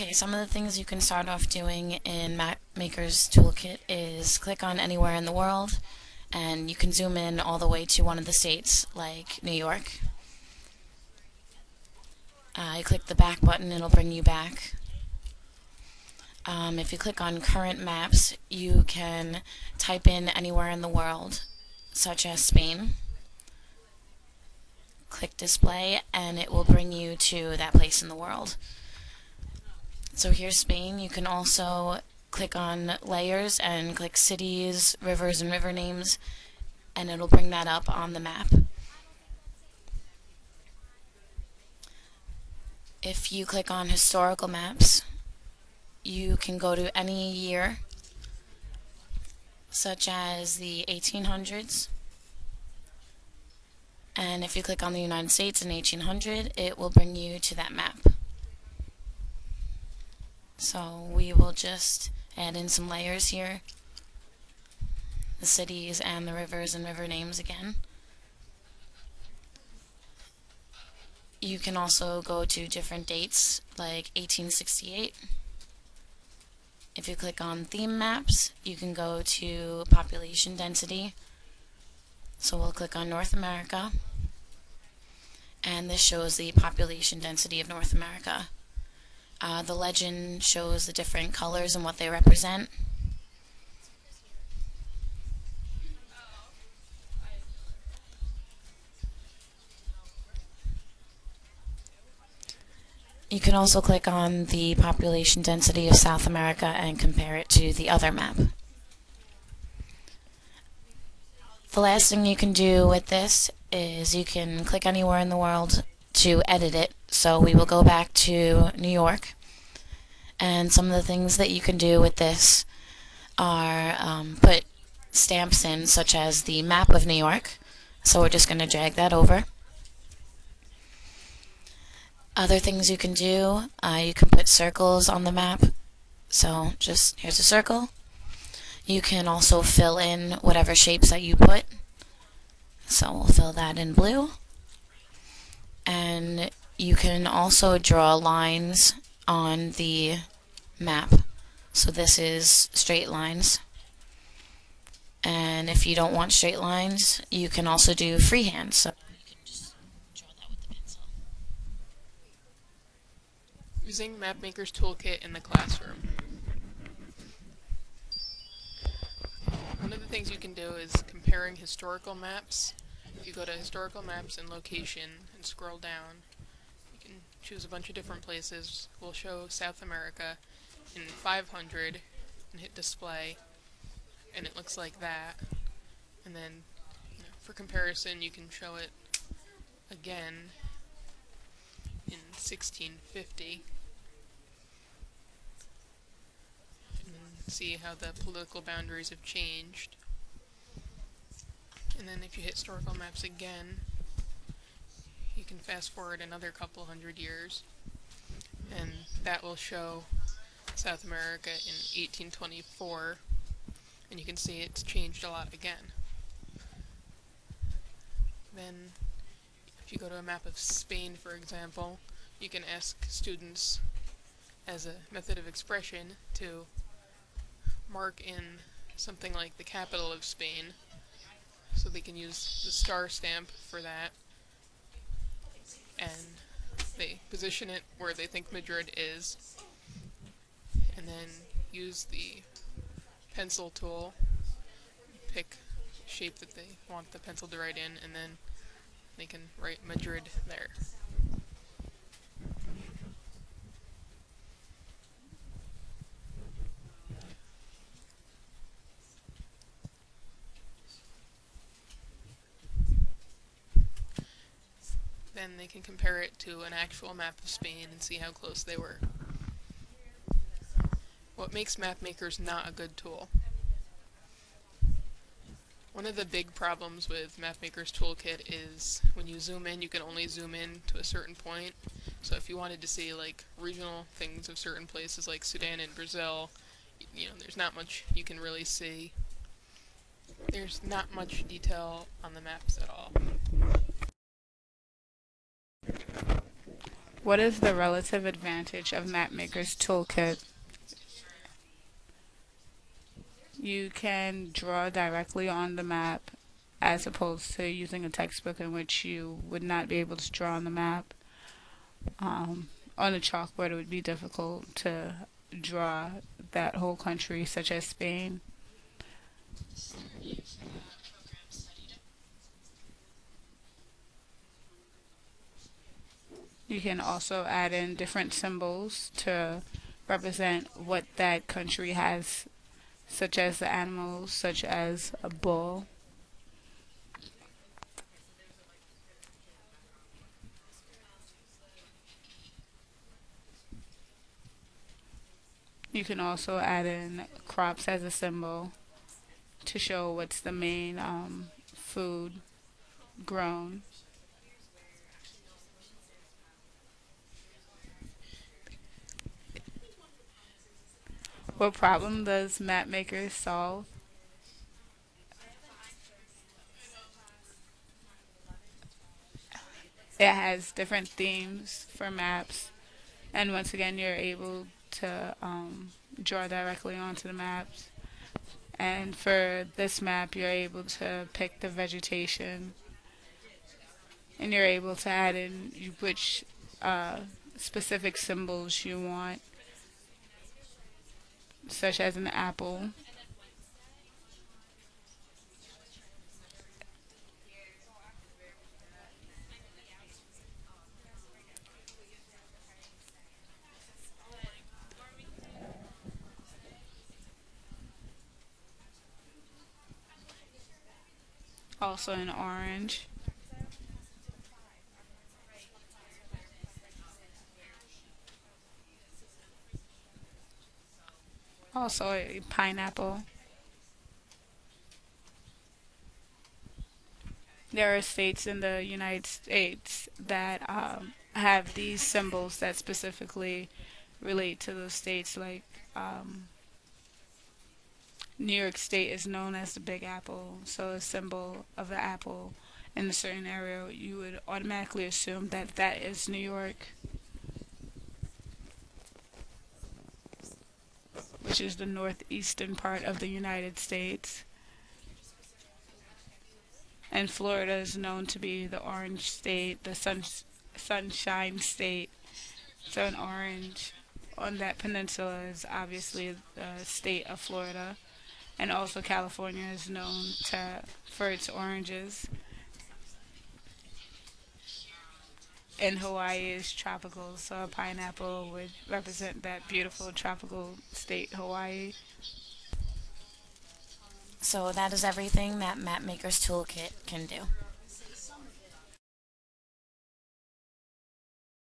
Okay, some of the things you can start off doing in Mapmaker's Toolkit is click on anywhere in the world, and you can zoom in all the way to one of the states, like New York. Uh, you click the back button, it'll bring you back. Um, if you click on current maps, you can type in anywhere in the world, such as Spain. Click display, and it will bring you to that place in the world. So here's Spain. You can also click on layers and click cities, rivers, and river names, and it'll bring that up on the map. If you click on historical maps, you can go to any year, such as the 1800s. And if you click on the United States in 1800, it will bring you to that map. So we will just add in some layers here. The cities and the rivers and river names again. You can also go to different dates like 1868. If you click on theme maps, you can go to population density. So we'll click on North America. And this shows the population density of North America. Uh, the legend shows the different colors and what they represent. You can also click on the population density of South America and compare it to the other map. The last thing you can do with this is you can click anywhere in the world to edit it. So we will go back to New York. And some of the things that you can do with this are um, put stamps in, such as the map of New York. So we're just going to drag that over. Other things you can do, uh, you can put circles on the map. So just, here's a circle. You can also fill in whatever shapes that you put. So we'll fill that in blue and you can also draw lines on the map. So this is straight lines. And if you don't want straight lines, you can also do freehand. So Using Mapmaker's Toolkit in the classroom. One of the things you can do is comparing historical maps if you go to historical maps and location and scroll down, you can choose a bunch of different places. We'll show South America in 500 and hit display, and it looks like that. And then, you know, for comparison, you can show it again in 1650. And see how the political boundaries have changed and then if you hit historical maps again, can fast forward another couple hundred years, and that will show South America in 1824, and you can see it's changed a lot again. Then, if you go to a map of Spain, for example, you can ask students as a method of expression to mark in something like the capital of Spain so they can use the star stamp for that. And they position it where they think Madrid is, and then use the pencil tool, pick shape that they want the pencil to write in, and then they can write Madrid there. Then they can compare it to an actual map of Spain and see how close they were. What makes mapmakers not a good tool? One of the big problems with Mapmaker's Toolkit is when you zoom in, you can only zoom in to a certain point. So if you wanted to see like regional things of certain places like Sudan and Brazil, you know, there's not much you can really see. There's not much detail on the maps at all. What is the relative advantage of MapMaker's toolkit? You can draw directly on the map as opposed to using a textbook in which you would not be able to draw on the map. Um, on a chalkboard, it would be difficult to draw that whole country, such as Spain. You can also add in different symbols to represent what that country has, such as the animals, such as a bull. You can also add in crops as a symbol to show what's the main um, food grown. What problem does MapMaker solve? It has different themes for maps, and once again, you're able to um, draw directly onto the maps. And for this map, you're able to pick the vegetation, and you're able to add in which uh, specific symbols you want, such as an apple. Also an orange. Also a pineapple. There are states in the United States that um, have these symbols that specifically relate to those states, like um, New York State is known as the Big Apple, so a symbol of the apple in a certain area, you would automatically assume that that is New York, which is the northeastern part of the United States. And Florida is known to be the orange state, the sun, sunshine state. So an orange on that peninsula is obviously the state of Florida and also California is known to for its oranges. And Hawaii is tropical, so a pineapple would represent that beautiful tropical state, Hawaii. So that is everything that MapMaker's toolkit can do.